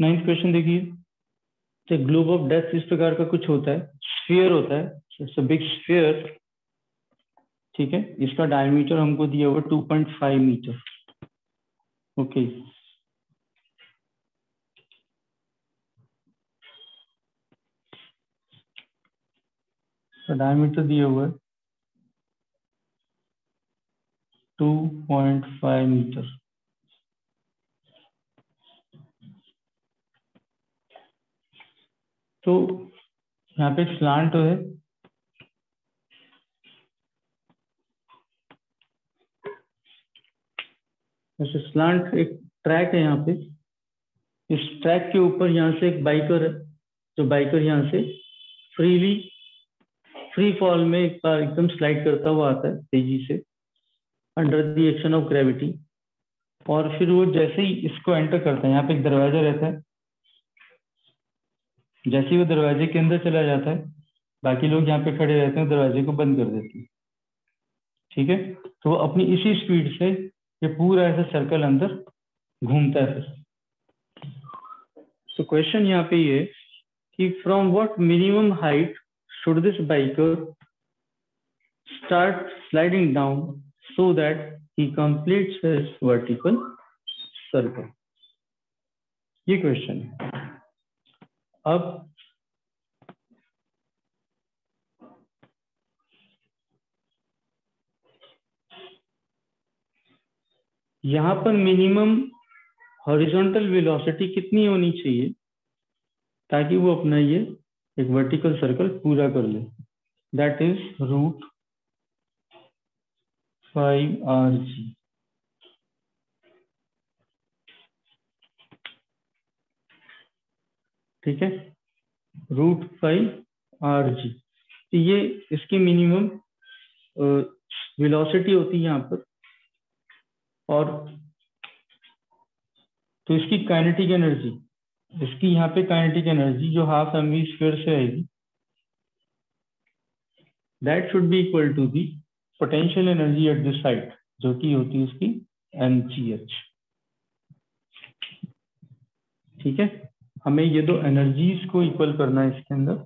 Ninth question देखिए। Globe of death इस प्रकार का कुछ होता है। स्फीयर होता है। बिग स्फीयर ठीक है? इसका डायमीटर हमको दिया हुआ 2.5 मीटर ओके डायमीटर दिया हुआ है 2.5 मीटर तो यहाँ पे स्लांट है। ऐसे स्लांट एक ट्रैक है यहाँ पे। इस ट्रैक के ऊपर यहाँ से एक बाइकर है। जो बाइकर यहाँ से फ्रीली फ्री फॉल में एक बार एकदम स्लाइड करता हुआ आता है तेज़ी से under the action of gravity और फिर वो जैसे ही इसको एंटर करता है, यहाँ पे एक दरवाज़ा रहता है। जैसे ही वो दरवाजे के अंदर चला जाता है, बाकी लोग यहाँ पे खड़े रहते हैं, दरवाजे को बंद कर देते हैं। ठीक है? तो वो अपनी इसी स्पीड से ये पूरा ऐसा सर्कल अंदर घूमता है। तो क्वेश्चन यहाँ पे ये कि from what minimum height should this biker start sliding down so that he completes vertical circle ये क्वेश्चन है। अब यहाँ पर मिनिमम हॉरिजॉन्टल वेलोसिटी कितनी होनी चाहिए ताकि वो अपना ये एक वर्टिकल सर्कल पूरा कर ले। That is root five R G ठीक है? रूट फाइव आर जी तो ये इसकी मिनिमम वेलोसिटी होती है यहाँ पर। और तो इसकी काइनेटिक एनर्जी इसकी यहाँ पे काइनेटिक एनर्जी जो हाफ़ एम वी स्क्वेयर से आएगी that should be equal to the potential energy at this side जो कि होती है उसकी एम जी एच ठीक है? हमें ये दो एनर्जीज को इक्वल करना है इसके अंदर।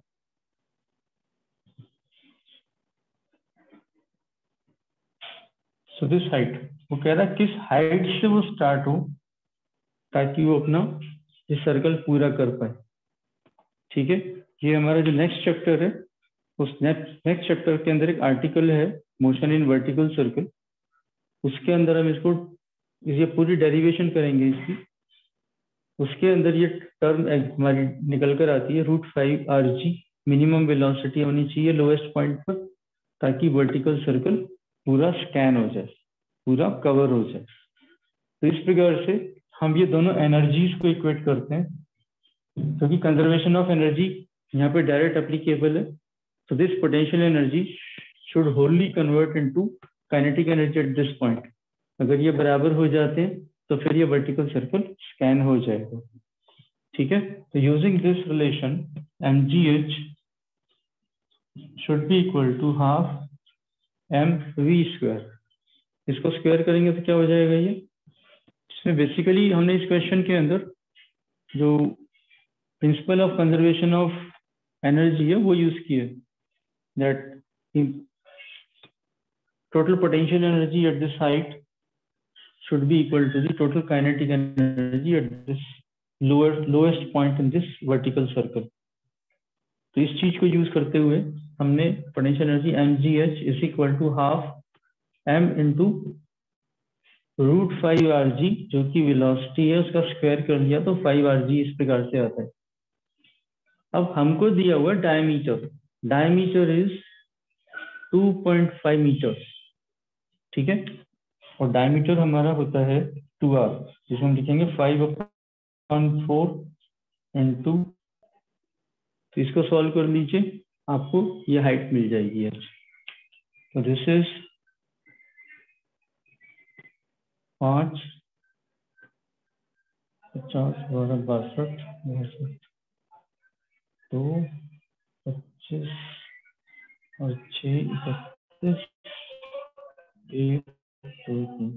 सो दिस हाइट वो कह रहा है किस हाइट से वो स्टार्ट हो ताकि वो अपना ये सर्कल पूरा कर पाए। ठीक है? ये हमारा जो नेक्स्ट चैप्टर है, उस नेक्स्ट चैप्टर के अंदर एक आर्टिकल है मोशन इन वर्टिकल सर्कल उसके अंदर हम इसको ये पूरी डेरिवेशन करेंगे इसकी। उसके अंदर ये टर्म हमारी निकल कर आती है root five R G minimum velocity होनी चाहिए लोएस्ट पॉइंट पर, ताकि वर्टिकल सर्कल पूरा स्कैन हो जाए, पूरा कवर हो जाए। तो इस प्रकार से हम ये दोनों एनर्जीज को इक्वेट करते हैं, क्योंकि कंजर्वेशन ऑफ़ एनर्जी यहाँ पे डायरेक्ट अप्लीकेबल है। So this potential energy should wholly convert into kinetic energy at this point अगर ये बराबर हो जाते हैं तो फिर ये वर्टिकल सर्कल स्कैन हो जाएगा। ठीक है? तो using this relation M G H should be equal to half M V square इसको स्क्वायर करेंगे तो क्या हो जाएगा ये? इसमें बेसिकली हमने इस क्वेश्चन के अंदर जो principle of conservation of energy है, वो यूज़ किया। That total potential energy at this height should be equal to the total kinetic energy at this lower lowest point in this vertical circle. तो इस चीज़ को use करते हुए हमने potential energy M G H is equal to half M into root five R G जो कि velocity है, उसका स्क्वायर कर लिया तो फाइव आर जी इस प्रकार से आता है। अब हमको दिया हुआ डायमीटर डायमीटर इज़ 2.5 मीटर ठीक है? और डायमीटर हमारा होता है टू आर जिसमें हम लिखेंगे फाइव अपॉन फोर इंटू तो इसको सॉल्व कर लीजिए, आपको ये हाइट मिल जाएगी तो दिस इज़ पाँच, पचास, बारह, बासठ बासठ, दो, पच्चीस, और छ, इकतीस, एक दो तीन